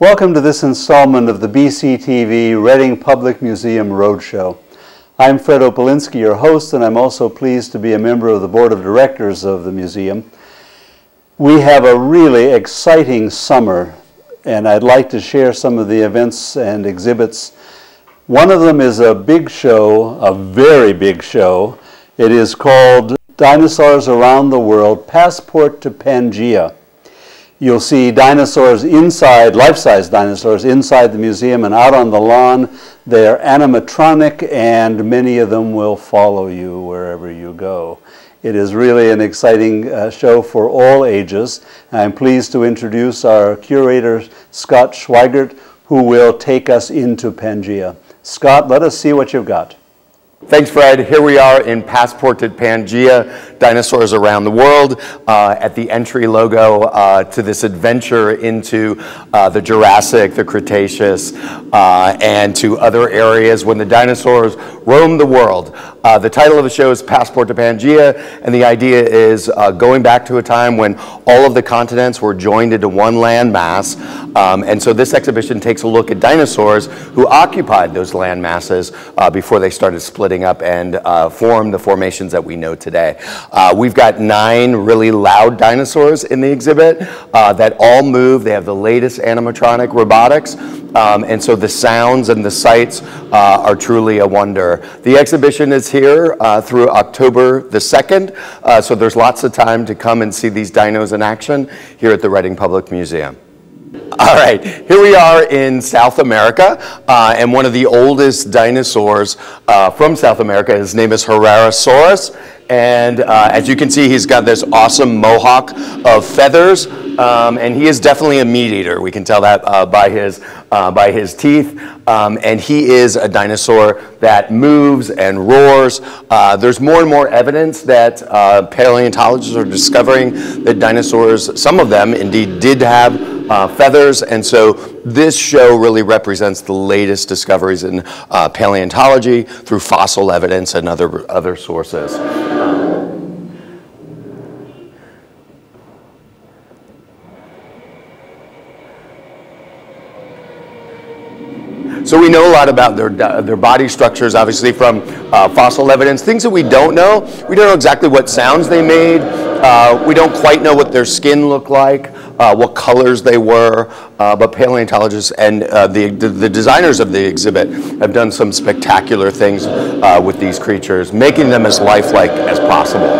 Welcome to this installment of the BCTV Reading Public Museum Roadshow. I'm Fred Opalinski, your host, and I'm also pleased to be a member of the Board of Directors of the museum. We have a really exciting summer, and I'd like to share some of the events and exhibits. One of them is a big show, a very big show. It is called Dinosaurs Around the World Passport to Pangea. You'll see dinosaurs inside, life-size dinosaurs inside the museum and out on the lawn. They're animatronic and many of them will follow you wherever you go. It is really an exciting uh, show for all ages. I'm pleased to introduce our curator, Scott Schweigert, who will take us into Pangea. Scott, let us see what you've got. Thanks, Fred. Here we are in Passport to Pangea, Dinosaurs Around the World, uh, at the entry logo uh, to this adventure into uh, the Jurassic, the Cretaceous, uh, and to other areas when the dinosaurs roamed the world. Uh, the title of the show is Passport to Pangea, and the idea is uh, going back to a time when all of the continents were joined into one land mass. Um, and so this exhibition takes a look at dinosaurs who occupied those land masses before they started splitting up and uh, form the formations that we know today. Uh, we've got nine really loud dinosaurs in the exhibit uh, that all move. They have the latest animatronic robotics. Um, and so the sounds and the sights uh, are truly a wonder. The exhibition is here uh, through October the 2nd, uh, so there's lots of time to come and see these dinos in action here at the Reading Public Museum. All right, here we are in South America, uh, and one of the oldest dinosaurs uh, from South America, his name is Herrerasaurus, and uh, as you can see, he's got this awesome mohawk of feathers, um, and he is definitely a meat eater. We can tell that uh, by, his, uh, by his teeth, um, and he is a dinosaur that moves and roars. Uh, there's more and more evidence that paleontologists are discovering that dinosaurs, some of them indeed did have uh, feathers. And so this show really represents the latest discoveries in uh, paleontology through fossil evidence and other, other sources. So we know a lot about their, their body structures, obviously from uh, fossil evidence. Things that we don't know, we don't know exactly what sounds they made. Uh, we don't quite know what their skin looked like uh, what colors they were, uh, but paleontologists and uh, the, the, designers of the exhibit have done some spectacular things uh, with these creatures, making them as lifelike as possible.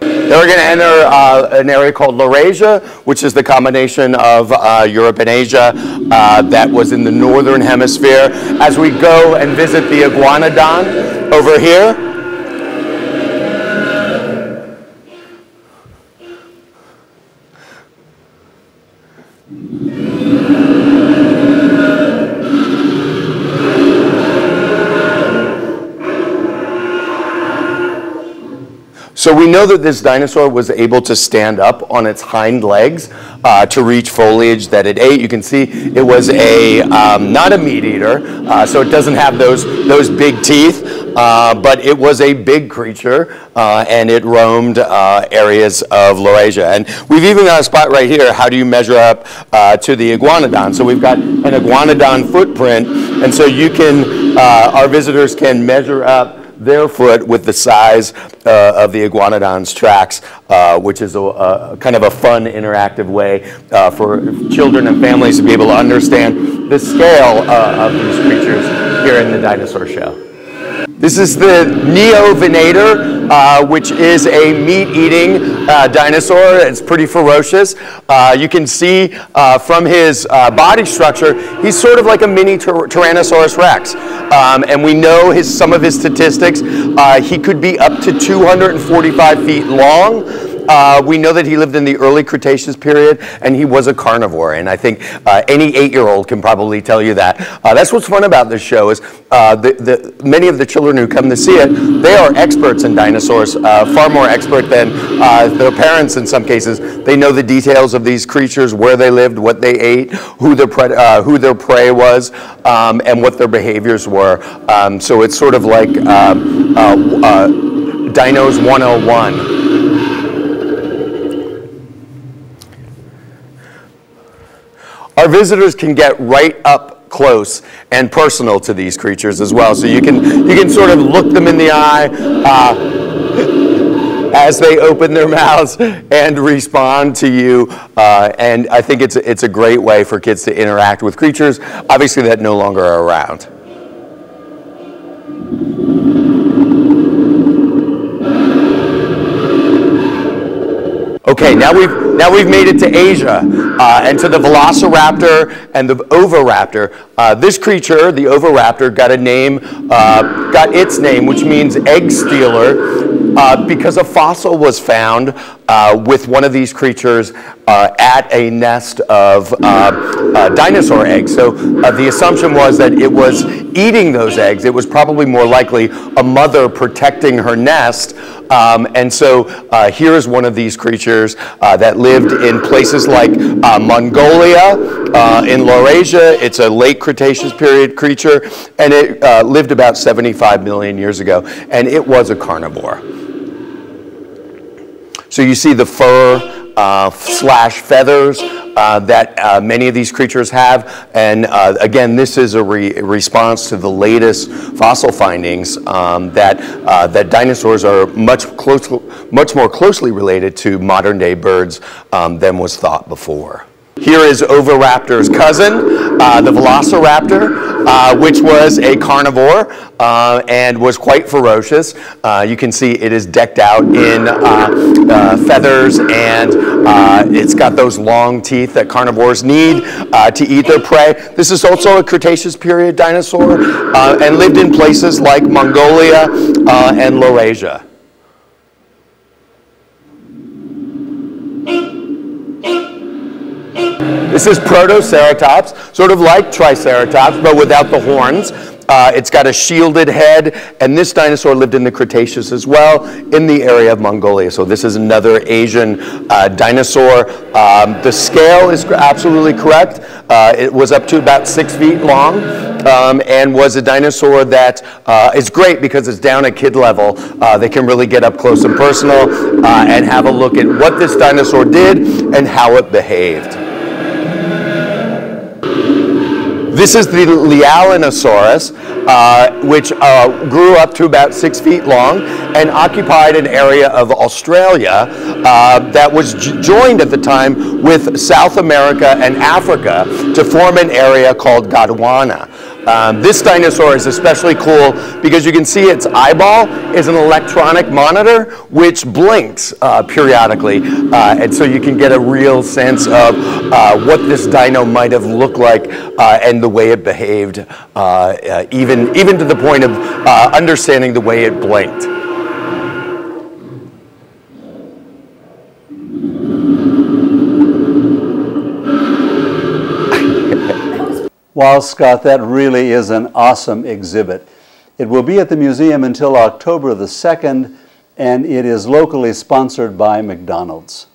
Then we're going to enter uh, an area called Laurasia, which is the combination of uh, Europe and Asia uh, that was in the northern hemisphere. As we go and visit the Iguanodon over here, So we know that this dinosaur was able to stand up on its hind legs uh, to reach foliage that it ate. You can see it was a um, not a meat eater, uh, so it doesn't have those those big teeth, uh, but it was a big creature uh, and it roamed uh, areas of Laurasia. And we've even got a spot right here. How do you measure up uh, to the iguanodon? So we've got an iguanodon footprint, and so you can our visitors can measure up their foot with the size uh, of the iguanodon's tracks, uh, which is a, a, kind of a fun, interactive way uh, for children and families to be able to understand the scale uh, of these creatures here in the dinosaur show. This is the Neovenator, uh, which is a meat-eating uh, dinosaur. It's pretty ferocious. Uh, you can see uh, from his uh, body structure, he's sort of like a mini Tyrannosaurus rex. Um, and we know his, some of his statistics. Uh, he could be up to 245 feet long. Uh, we know that he lived in the early Cretaceous period and he was a carnivore. And I think uh, any eight-year-old can probably tell you that. Uh, that's what's fun about this show is uh, the, the, many of the children who come to see it, they are experts in dinosaurs, uh, far more expert than uh, their parents in some cases. They know the details of these creatures, where they lived, what they ate, who their, pre who their prey was, um, and what their behaviors were. Um, so it's sort of like um, Dinos 101. Our visitors can get right up close and personal to these creatures as well. So you can, you can sort of look them in the eye uh, as they open their mouths and respond to you. Uh, and I think it's, it's a great way for kids to interact with creatures, obviously, that no longer are around. Okay, now we've, now we've made it to Asia uh, and to the velociraptor and the oviraptor. Uh, this creature, the oviraptor, got a name, uh, got its name, which means egg stealer, uh, because a fossil was found uh, with one of these creatures uh, at a nest of dinosaur eggs. So the assumption was that it was eating those eggs. It was probably more likely a mother protecting her nest um, and so uh, here is one of these creatures uh, that lived in places like uh, Mongolia, uh, in Laurasia. It's a late Cretaceous period creature, and it uh, lived about 75 million years ago, and it was a carnivore. So you see the fur slash feathers uh, that uh, many of these creatures have. And uh, again, this is a re response to the latest fossil findings um, that, uh, that dinosaurs are much, close, much more closely related to modern day birds um, than was thought before. Here is Oviraptor's cousin, uh, the Velociraptor, uh, which was a carnivore uh, and was quite ferocious. Uh, you can see it is decked out in uh, uh, feathers and it's got those long teeth that carnivores need to eat their prey. This is also a Cretaceous period dinosaur and lived in places like Mongolia and Laurasia. This is Protoceratops, sort of like Triceratops, but without the horns. Uh, it's got a shielded head, and this dinosaur lived in the Cretaceous as well, in the area of Mongolia. So this is another Asian uh, dinosaur. Um, the scale is absolutely correct. Uh, it was up to about six feet long, um, and was a dinosaur that uh, is great because it's down at kid level. Uh, they can really get up close and personal uh, and have a look at what this dinosaur did and how it behaved. This is the Lialinosaurus, uh, which uh, grew up to about six feet long and occupied an area of Australia uh, that was joined at the time with South America and Africa to form an area called Gondwana. Um, this dinosaur is especially cool because you can see its eyeball is an electronic monitor which blinks uh, periodically. Uh, and so you can get a real sense of uh, what this dino might have looked like uh, and the way it behaved, uh, uh, even, even to the point of understanding the way it blinked. Well, Scott, that really is an awesome exhibit. It will be at the museum until October the 2nd, and it is locally sponsored by McDonald's.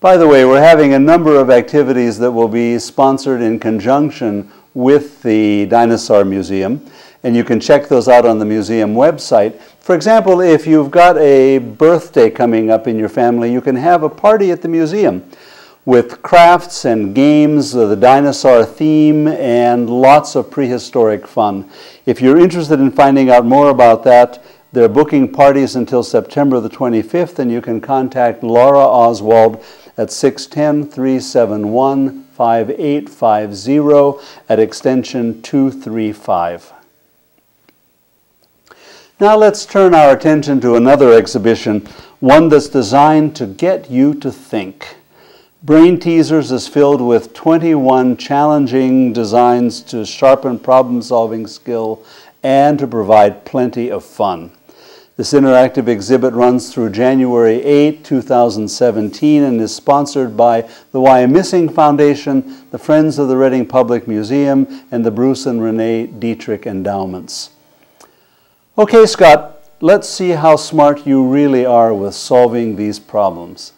By the way, we're having a number of activities that will be sponsored in conjunction with the Dinosaur Museum, and you can check those out on the museum website. For example, if you've got a birthday coming up in your family, you can have a party at the museum with crafts and games, uh, the dinosaur theme, and lots of prehistoric fun. If you're interested in finding out more about that, they're booking parties until September the 25th, and you can contact Laura Oswald at 610 371 5850 at extension 235. Now let's turn our attention to another exhibition, one that's designed to get you to think. Brain Teasers is filled with 21 challenging designs to sharpen problem solving skill and to provide plenty of fun. This interactive exhibit runs through January 8, 2017 and is sponsored by the Wyomissing Foundation, the Friends of the Reading Public Museum, and the Bruce and Renee Dietrich Endowments. Okay, Scott, let's see how smart you really are with solving these problems.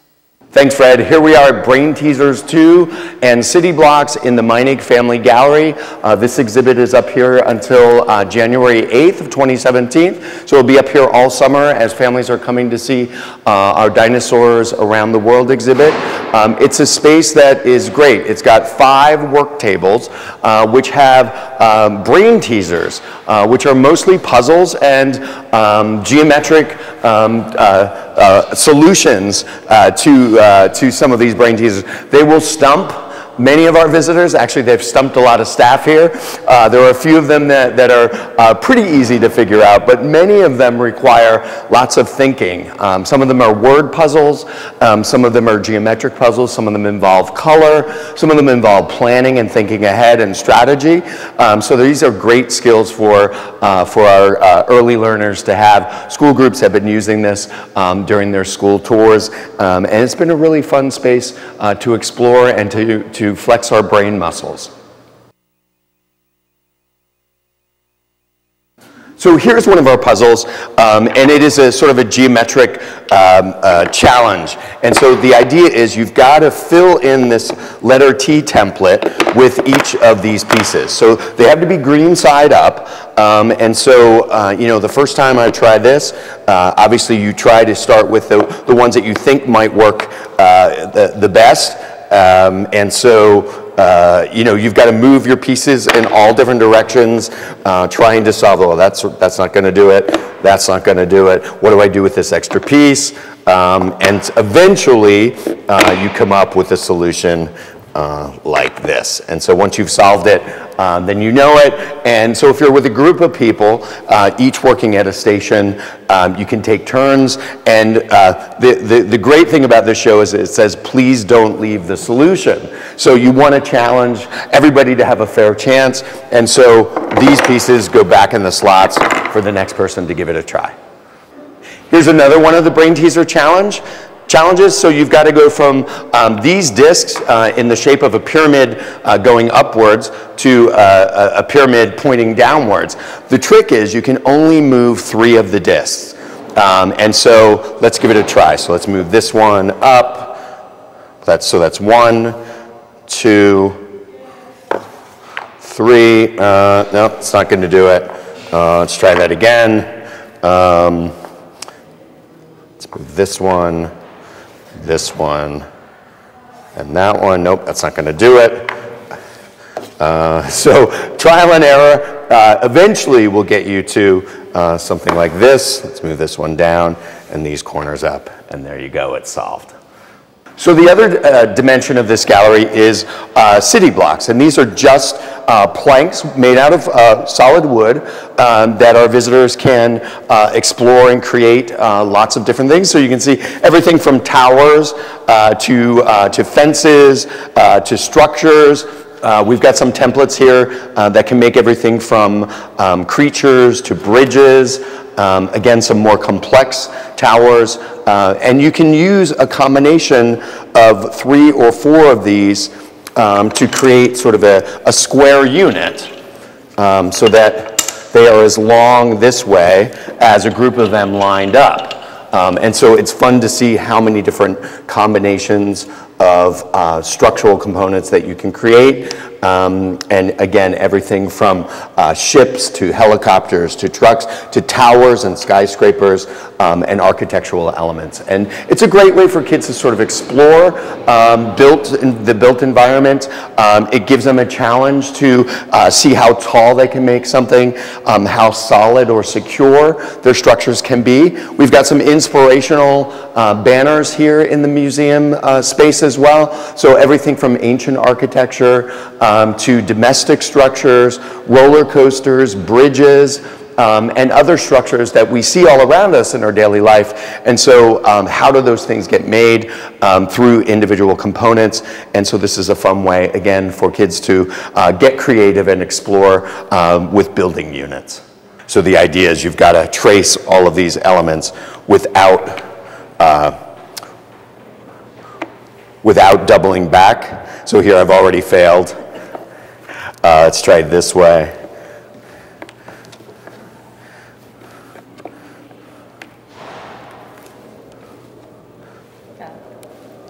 Thanks, Fred. Here we are at Brain Teasers 2 and City Blocks in the Meinig Family Gallery. Uh, this exhibit is up here until uh, January 8th of 2017. So it'll be up here all summer as families are coming to see uh, our Dinosaurs Around the World exhibit. Um, it's a space that is great. It's got five work tables uh, which have um, brain teasers, uh, which are mostly puzzles and um, geometric um, uh, uh, solutions uh, to, to some of these brain teasers. They will stump many of our visitors. Actually, they've stumped a lot of staff here. Uh, there are a few of them that, that are uh, pretty easy to figure out, but many of them require lots of thinking. Um, some of them are word puzzles, um, some of them are geometric puzzles, some of them involve color, some of them involve planning and thinking ahead and strategy. Um, so these are great skills for, uh, for our uh, early learners to have. School groups have been using this um, during their school tours, um, and it's been a really fun space uh, to explore and to, to flex our brain muscles. So here's one of our puzzles, um, and it is a sort of a geometric um, uh, challenge. And so the idea is you've got to fill in this letter T template with each of these pieces. So they have to be green side up. Um, and so, uh, you know, the first time I tried this, uh, obviously you try to start with the, the ones that you think might work uh, the, the best. Um, and so, uh, you know, you've got to move your pieces in all different directions, uh, trying to solve, oh, that's, that's not going to do it. That's not going to do it. What do I do with this extra piece? Um, and eventually, uh, you come up with a solution uh, like this. And so once you've solved it, uh, then you know it. And so if you're with a group of people, uh, each working at a station, um, you can take turns. And uh, the, the, the, great thing about this show is it says, please don't leave the solution. So you want to challenge everybody to have a fair chance. And so these pieces go back in the slots for the next person to give it a try. Here's another one of the Brain Teaser Challenge challenges. So you've got to go from um, these discs uh, in the shape of a pyramid uh, going upwards to uh, a pyramid pointing downwards. The trick is you can only move three of the discs. Um, and so let's give it a try. So let's move this one up. That's, so that's one, two, three. Uh, no, it's not going to do it. Uh, let's try that again. Um, let's move this one this one, and that one. Nope, that's not going to do it. Uh, so trial and error uh, eventually will get you to uh, something like this. Let's move this one down and these corners up, and there you go, it's solved. So the other uh, dimension of this gallery is uh, city blocks, and these are just uh, planks made out of uh, solid wood um, that our visitors can uh, explore and create uh, lots of different things. So you can see everything from towers to, to fences to structures. We've got some templates here that can make everything from um, creatures to bridges, um, again, some more complex towers. Uh, and you can use a combination of three or four of these um, to create sort of a, a square unit um, so that they are as long this way as a group of them lined up. Um, and so it's fun to see how many different combinations of uh, structural components that you can create. Um, and again, everything from uh, ships to helicopters to trucks to towers and skyscrapers um, and architectural elements. And it's a great way for kids to sort of explore um, built in the built environment. Um, it gives them a challenge to uh, see how tall they can make something, um, how solid or secure their structures can be. We've got some inspirational uh, banners here in the museum uh, space as well. So everything from ancient architecture um, to domestic structures, roller coasters, bridges, um, and other structures that we see all around us in our daily life. And so um, how do those things get made um, through individual components? And so this is a fun way, again, for kids to uh, get creative and explore um, with building units. So the idea is you've got to trace all of these elements without uh, without doubling back. So here I've already failed. Uh, let's try this way.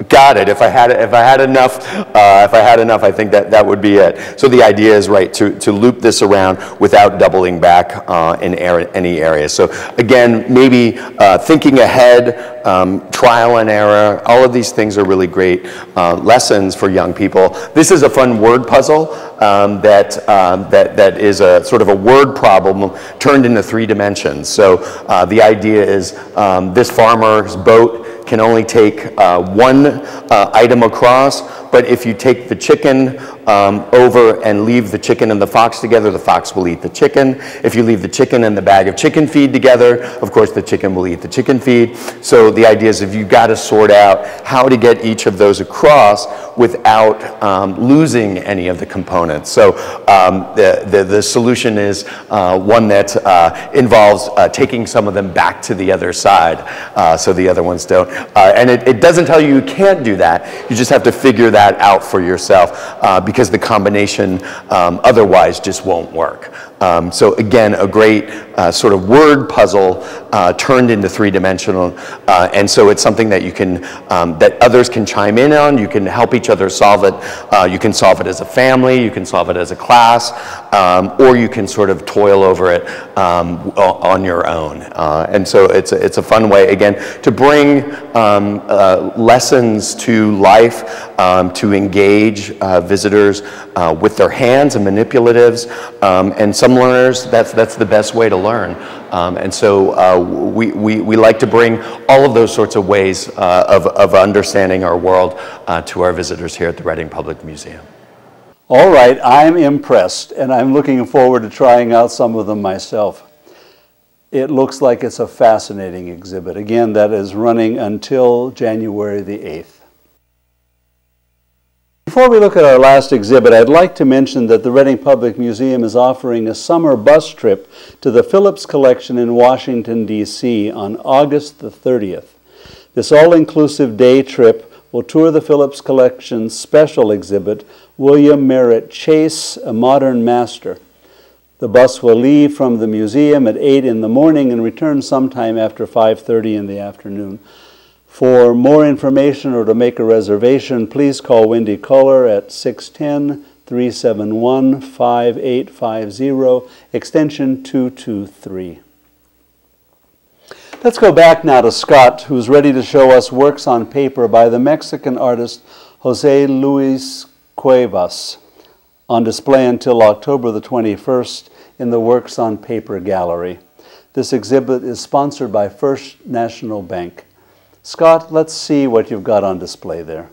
Got it. If I had, if I had enough, uh, if I had enough, I think that that would be it. So the idea is right to, to loop this around without doubling back uh, in any area. So again, maybe uh, thinking ahead, um, trial and error, all of these things are really great uh, lessons for young people. This is a fun word puzzle um, that, um, that, that is a sort of a word problem turned into three dimensions. So uh, the idea is um, this farmer's boat can only take uh, one uh, item across, but if you take the chicken um, over and leave the chicken and the fox together, the fox will eat the chicken. If you leave the chicken and the bag of chicken feed together, of course the chicken will eat the chicken feed. So the idea is if you've got to sort out how to get each of those across without um, losing any of the components. So um, the, the, the, solution is uh, one that uh, involves uh, taking some of them back to the other side uh, so the other ones don't. Uh, and it, it, doesn't tell you you can't do that. You just have to figure that out for yourself uh, because the combination um, otherwise just won't work. Um, so again, a great uh, sort of word puzzle uh, turned into three-dimensional, uh, and so it's something that you can, um, that others can chime in on. You can help each other solve it. Uh, you can solve it as a family. You can solve it as a class, um, or you can sort of toil over it um, on your own. Uh, and so it's a, it's a fun way again to bring um, uh, lessons to life, um, to engage visitors with their hands and manipulatives, and some learners, that's, that's the best way to learn. Um, and so uh, we, we, we like to bring all of those sorts of ways uh, of, of understanding our world uh, to our visitors here at the Reading Public Museum. All right, I'm impressed, and I'm looking forward to trying out some of them myself. It looks like it's a fascinating exhibit. Again, that is running until January the 8th. Before we look at our last exhibit, I'd like to mention that the Reading Public Museum is offering a summer bus trip to the Phillips Collection in Washington, D.C. on August the 30th. This all-inclusive day trip will tour the Phillips Collection's special exhibit, William Merritt Chase, A Modern Master. The bus will leave from the museum at 8 in the morning and return sometime after 5.30 in the afternoon. For more information or to make a reservation, please call Wendy Kohler at 610 371 5850, extension 223. Let's go back now to Scott, who's ready to show us works on paper by the Mexican artist Jose Luis Cuevas on display until October the 21st in the Works on Paper Gallery. This exhibit is sponsored by First National Bank. Scott, let's see what you've got on display there.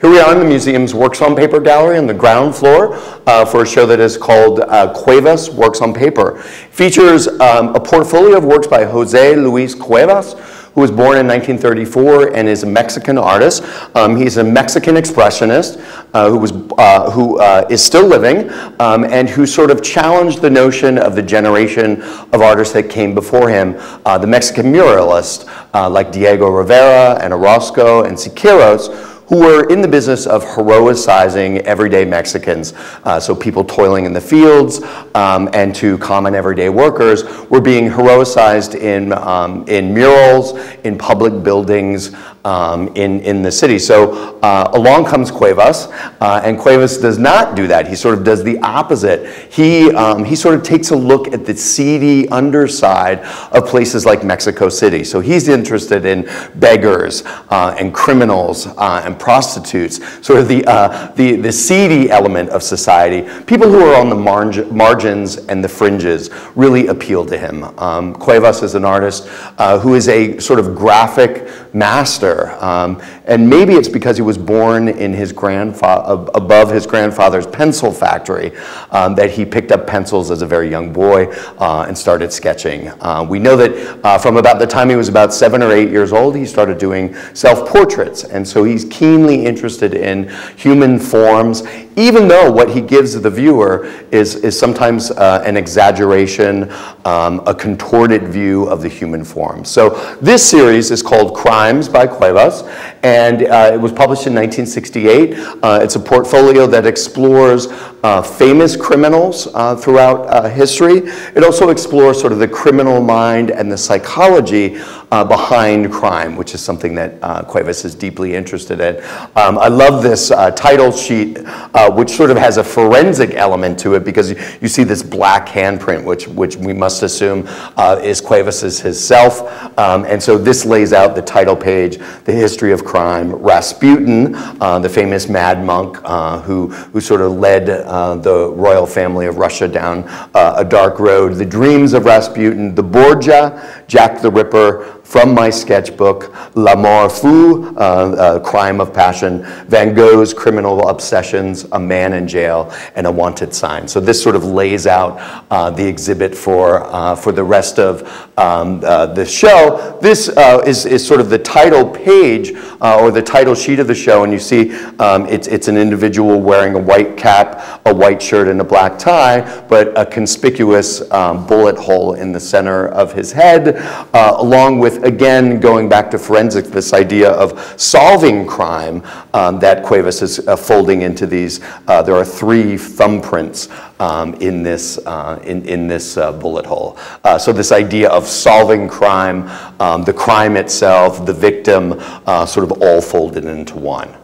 Here we are in the museum's Works on Paper gallery on the ground floor uh, for a show that is called uh, Cuevas Works on Paper. Features um, a portfolio of works by Jose Luis Cuevas, who was born in 1934 and is a Mexican artist. Um, he's a Mexican expressionist uh, who, was, uh, who uh, is still living um, and who sort of challenged the notion of the generation of artists that came before him, uh, the Mexican muralists uh, like Diego Rivera and Orozco and Siqueiros, who were in the business of heroicizing everyday Mexicans. Uh, so people toiling in the fields um, and to common everyday workers were being heroicized in, um, in murals, in public buildings, um, in, in the city. So uh, along comes Cuevas, uh, and Cuevas does not do that. He sort of does the opposite. He, um, he sort of takes a look at the seedy underside of places like Mexico City. So he's interested in beggars uh, and criminals uh, and prostitutes, sort of the, uh, the, the seedy element of society. People who are on the marg margins and the fringes really appeal to him. Um, Cuevas is an artist uh, who is a sort of graphic master. Um, and maybe it's because he was born in his above his grandfather's pencil factory um, that he picked up pencils as a very young boy uh, and started sketching. Uh, we know that uh, from about the time he was about seven or eight years old, he started doing self-portraits. And so he's keenly interested in human forms, even though what he gives the viewer is, is sometimes uh, an exaggeration, um, a contorted view of the human form. So this series is called Crimes by Cuevas, and uh, it was published in 1968. Uh, it's a portfolio that explores uh, famous criminals uh, throughout uh, history. It also explores sort of the criminal mind and the psychology uh, behind crime, which is something that uh, Cuevas is deeply interested in. Um, I love this uh, title sheet, uh, which sort of has a forensic element to it because you, you see this black handprint, which, which we must assume uh, is Cuevas's himself. Um, and so this lays out the title page, the history of crime, Rasputin, uh, the famous mad monk who, who sort of led the royal family of Russia down a dark road, the dreams of Rasputin, the Borgia, Jack the Ripper, from my sketchbook, L'amour fou, uh, uh, Crime of Passion, Van Gogh's Criminal Obsessions, A Man in Jail, and A Wanted Sign. So this sort of lays out uh, the exhibit for, uh, for the rest of um, uh, the show. This is, is sort of the title page or the title sheet of the show, and you see um, it's, it's an individual wearing a white cap, a white shirt, and a black tie, but a conspicuous um, bullet hole in the center of his head, along with again, going back to forensics, this idea of solving crime um, that Cuevas is uh, folding into these. Uh, there are three thumbprints um, in this, uh, in, in this uh, bullet hole. Uh, so this idea of solving crime, um, the crime itself, the victim, uh, sort of all folded into one.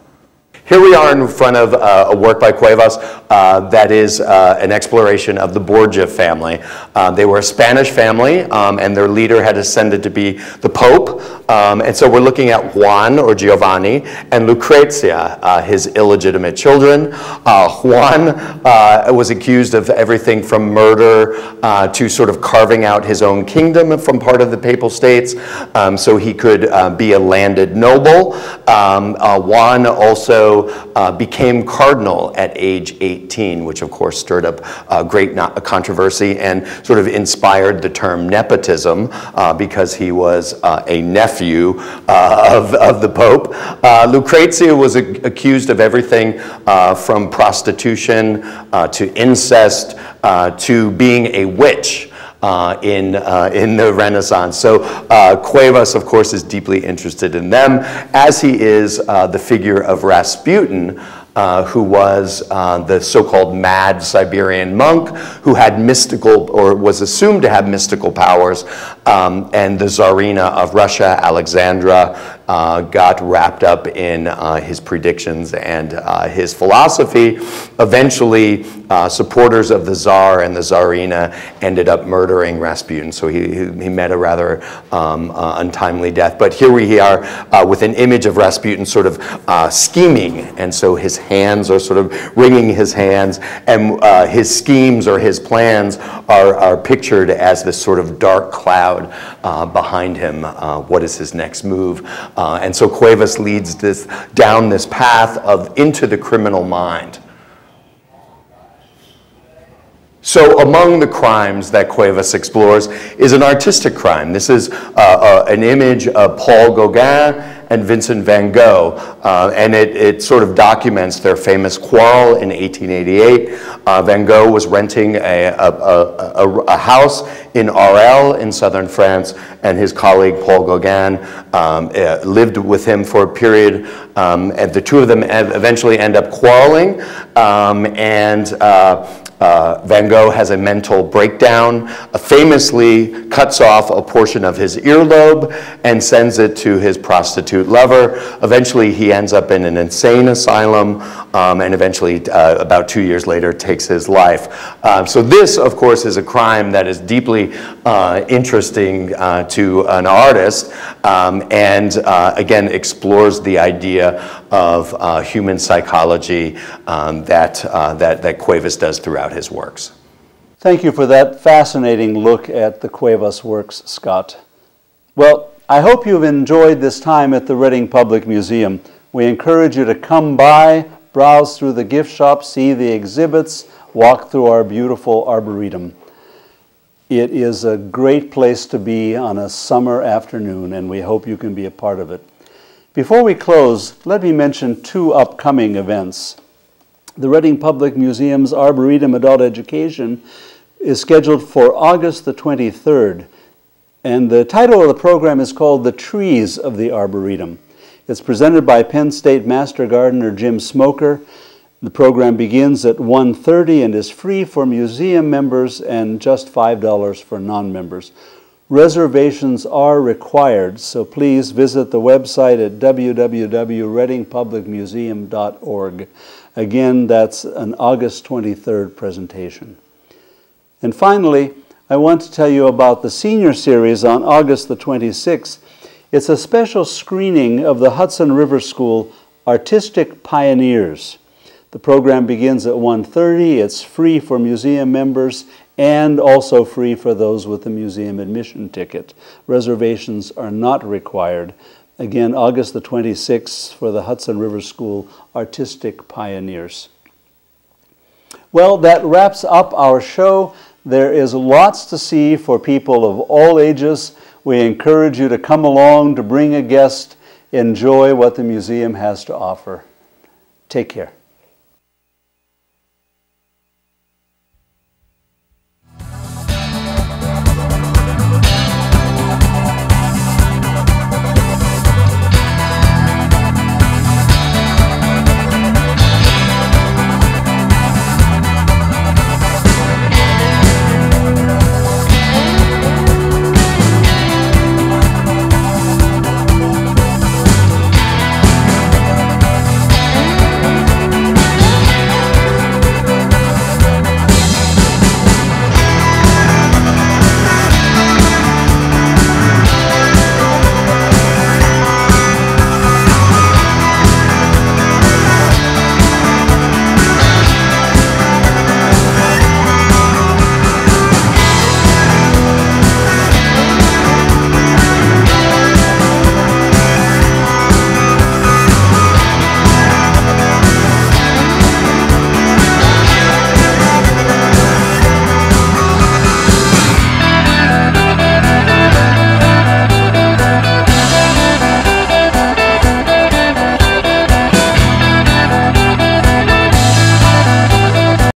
Here we are in front of uh, a work by Cuevas uh, that is uh, an exploration of the Borgia family. Uh, they were a Spanish family, um, and their leader had ascended to be the Pope. Um, and so we're looking at Juan or Giovanni and Lucrezia, uh, his illegitimate children. Uh, Juan was accused of everything from murder to sort of carving out his own kingdom from part of the Papal States um, so he could be a landed noble. Um, Juan also uh, became cardinal at age 18, which of course stirred up uh, great controversy and sort of inspired the term nepotism uh, because he was uh, a nephew uh, of, of the Pope. Uh, Lucrezia was accused of everything from prostitution to incest to being a witch. Uh, in, uh, in the Renaissance. So uh, Cuevas, of course, is deeply interested in them, as he is uh, the figure of Rasputin, uh, who was uh, the so-called mad Siberian monk who had mystical or was assumed to have mystical powers um, and the Tsarina of Russia, Alexandra, uh, got wrapped up in uh, his predictions and uh, his philosophy. Eventually, uh, supporters of the Tsar and the Tsarina ended up murdering Rasputin, so he, he met a rather um, untimely death. But here we are with an image of Rasputin sort of scheming, and so his hands are sort of wringing his hands, and uh, his schemes or his plans are, are pictured as this sort of dark cloud uh, behind him. Uh, what is his next move? Uh, and so Cuevas leads this down this path of into the criminal mind. So among the crimes that Cuevas explores is an artistic crime. This is uh, uh, an image of Paul Gauguin and Vincent van Gogh. Uh, and it, it sort of documents their famous quarrel in 1888. Uh, van Gogh was renting a, a, a, a, house in Arles in southern France, and his colleague Paul Gauguin um, uh, lived with him for a period. Um, and the two of them eventually end up quarreling. Um, and uh, uh, Van Gogh has a mental breakdown, uh, famously cuts off a portion of his earlobe and sends it to his prostitute lover. Eventually, he ends up in an insane asylum um, and eventually, uh, about two years later, takes his life. Uh, so, this, of course, is a crime that is deeply uh, interesting uh, to an artist um, and, again, explores the idea of human psychology um, that, that, that Cuevas does throughout his works. Thank you for that fascinating look at the Cuevas works, Scott. Well, I hope you've enjoyed this time at the Reading Public Museum. We encourage you to come by, browse through the gift shop, see the exhibits, walk through our beautiful arboretum. It is a great place to be on a summer afternoon, and we hope you can be a part of it. Before we close, let me mention two upcoming events. The Reading Public Museum's Arboretum Adult Education is scheduled for August the 23rd, and the title of the program is called The Trees of the Arboretum. It's presented by Penn State Master Gardener Jim Smoker. The program begins at 1.30 and is free for museum members and just $5 for non-members. Reservations are required, so please visit the website at www.readingpublicmuseum.org. Again, that's an August 23rd presentation. And finally, I want to tell you about the senior series on August the 26th. It's a special screening of the Hudson River School Artistic Pioneers. The program begins at 1:30. It's free for museum members and also free for those with a museum admission ticket. Reservations are not required. Again, August the 26th for the Hudson River School Artistic Pioneers. Well, that wraps up our show. There is lots to see for people of all ages. We encourage you to come along, to bring a guest, enjoy what the museum has to offer. Take care.